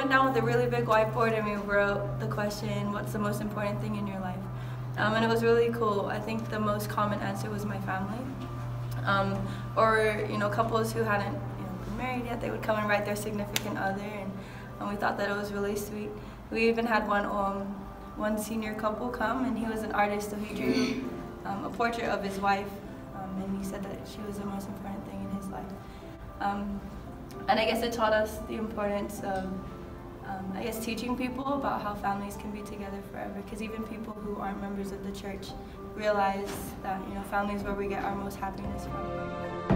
went down with a really big whiteboard and we wrote the question, what's the most important thing in your life? Um, and it was really cool. I think the most common answer was my family. Um, or, you know, couples who hadn't you know, been married yet, they would come and write their significant other and, and we thought that it was really sweet. We even had one, um, one senior couple come and he was an artist, so he drew um, a portrait of his wife um, and he said that she was the most important thing in his life. And I guess it taught us the importance of, um, I guess, teaching people about how families can be together forever. Because even people who aren't members of the church realize that, you know, family is where we get our most happiness from.